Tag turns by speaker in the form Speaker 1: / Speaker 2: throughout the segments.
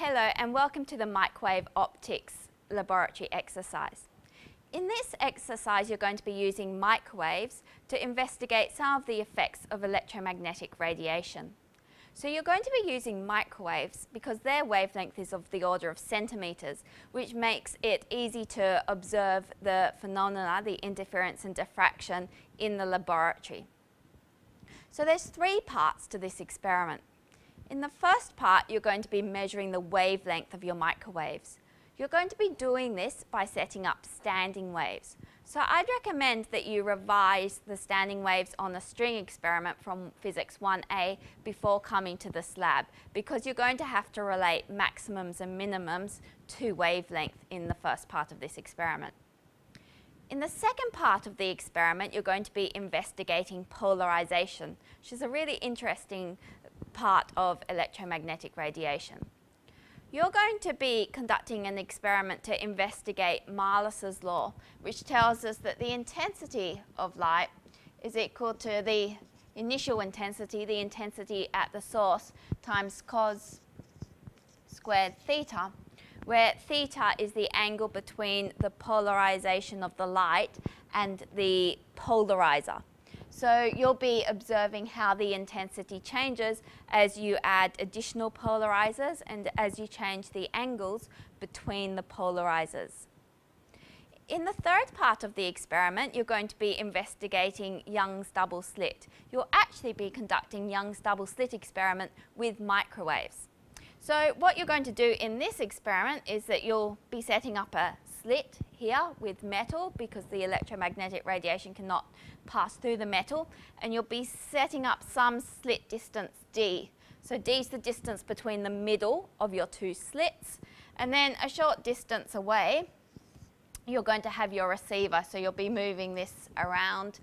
Speaker 1: Hello and welcome to the microwave optics laboratory exercise. In this exercise you're going to be using microwaves to investigate some of the effects of electromagnetic radiation. So you're going to be using microwaves because their wavelength is of the order of centimetres, which makes it easy to observe the phenomena, the interference and diffraction in the laboratory. So there's three parts to this experiment. In the first part, you're going to be measuring the wavelength of your microwaves. You're going to be doing this by setting up standing waves. So I'd recommend that you revise the standing waves on the string experiment from Physics 1a before coming to this lab because you're going to have to relate maximums and minimums to wavelength in the first part of this experiment. In the second part of the experiment, you're going to be investigating polarization, which is a really interesting part of electromagnetic radiation. You're going to be conducting an experiment to investigate Malus's law, which tells us that the intensity of light is equal to the initial intensity, the intensity at the source, times cos squared theta, where theta is the angle between the polarization of the light and the polarizer. So you'll be observing how the intensity changes as you add additional polarizers and as you change the angles between the polarizers. In the third part of the experiment, you're going to be investigating Young's double slit. You'll actually be conducting Young's double slit experiment with microwaves. So what you're going to do in this experiment is that you'll be setting up a slit here with metal because the electromagnetic radiation cannot pass through the metal and you'll be setting up some slit distance D. So D is the distance between the middle of your two slits and then a short distance away you're going to have your receiver so you'll be moving this around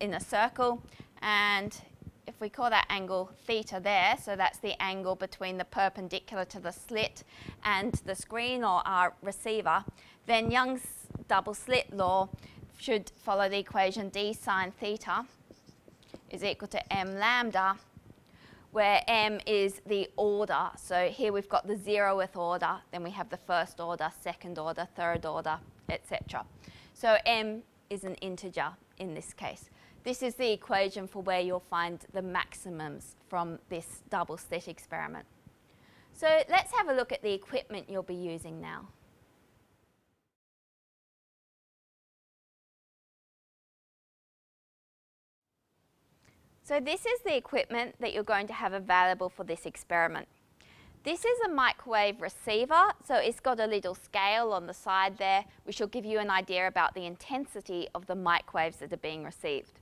Speaker 1: in a circle and if we call that angle theta there, so that's the angle between the perpendicular to the slit and the screen or our receiver, then Young's double slit law should follow the equation d sine theta is equal to m lambda, where m is the order. So here we've got the zeroth order, then we have the first order, second order, third order, etc. So m is an integer in this case. This is the equation for where you'll find the maximums from this double slit experiment. So let's have a look at the equipment you'll be using now. So this is the equipment that you're going to have available for this experiment. This is a microwave receiver, so it's got a little scale on the side there, which will give you an idea about the intensity of the microwaves that are being received.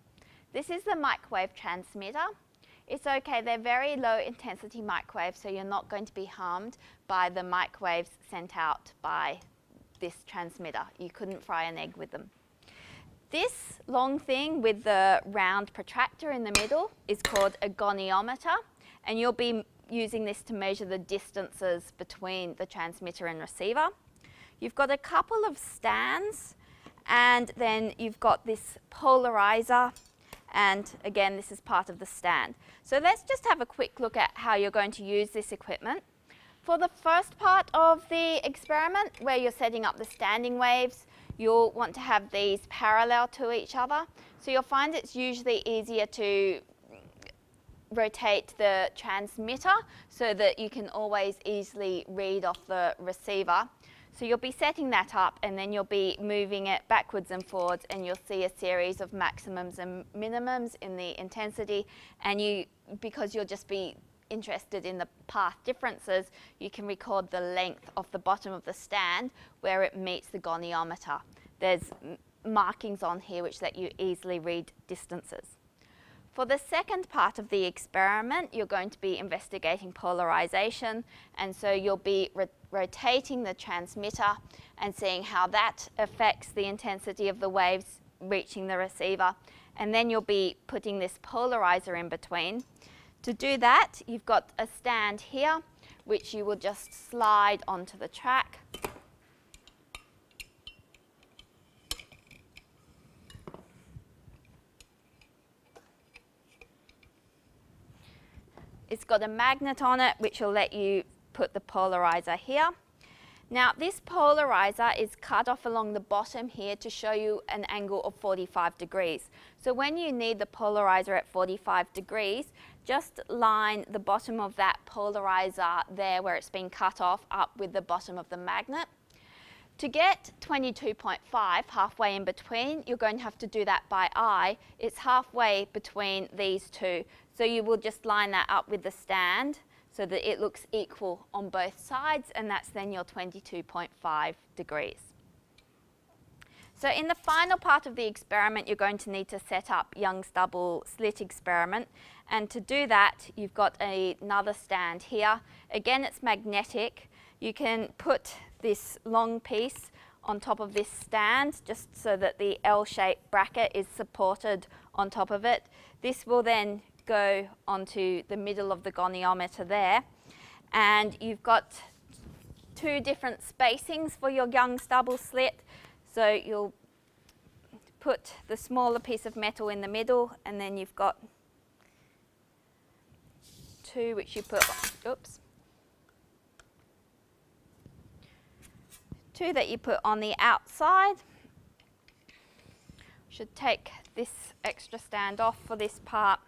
Speaker 1: This is the microwave transmitter. It's okay, they're very low intensity microwaves, so you're not going to be harmed by the microwaves sent out by this transmitter. You couldn't fry an egg with them. This long thing with the round protractor in the middle is called a goniometer, and you'll be using this to measure the distances between the transmitter and receiver. You've got a couple of stands, and then you've got this polarizer, and again, this is part of the stand. So let's just have a quick look at how you're going to use this equipment. For the first part of the experiment, where you're setting up the standing waves, you'll want to have these parallel to each other. So you'll find it's usually easier to rotate the transmitter so that you can always easily read off the receiver. So you'll be setting that up and then you'll be moving it backwards and forwards and you'll see a series of maximums and minimums in the intensity and you, because you'll just be interested in the path differences, you can record the length of the bottom of the stand where it meets the goniometer. There's markings on here which let you easily read distances. For the second part of the experiment, you're going to be investigating polarization, and so you'll be rotating the transmitter and seeing how that affects the intensity of the waves reaching the receiver. And then you'll be putting this polarizer in between. To do that, you've got a stand here, which you will just slide onto the track. It's got a magnet on it, which will let you put the polarizer here. Now this polarizer is cut off along the bottom here to show you an angle of 45 degrees. So when you need the polarizer at 45 degrees, just line the bottom of that polarizer there where it's been cut off up with the bottom of the magnet. To get 22.5 halfway in between, you're going to have to do that by eye. It's halfway between these two. So you will just line that up with the stand so that it looks equal on both sides and that's then your 22.5 degrees. So in the final part of the experiment, you're going to need to set up Young's double slit experiment. And to do that, you've got a, another stand here. Again, it's magnetic. You can put this long piece on top of this stand just so that the L-shaped bracket is supported on top of it. This will then go onto the middle of the goniometer there and you've got two different spacings for your Young's double slit so you'll put the smaller piece of metal in the middle and then you've got two which you put, oops, two that you put on the outside. Should take this extra stand off for this part.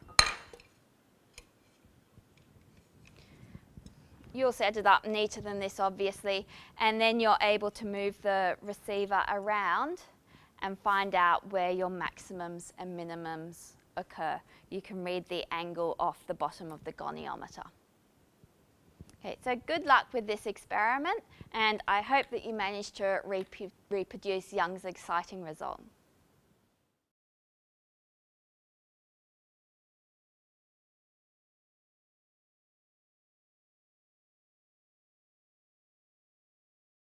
Speaker 1: You'll set it up neater than this obviously and then you're able to move the receiver around and find out where your maximums and minimums occur. You can read the angle off the bottom of the goniometer. Okay, so good luck with this experiment and I hope that you manage to reproduce Young's exciting result.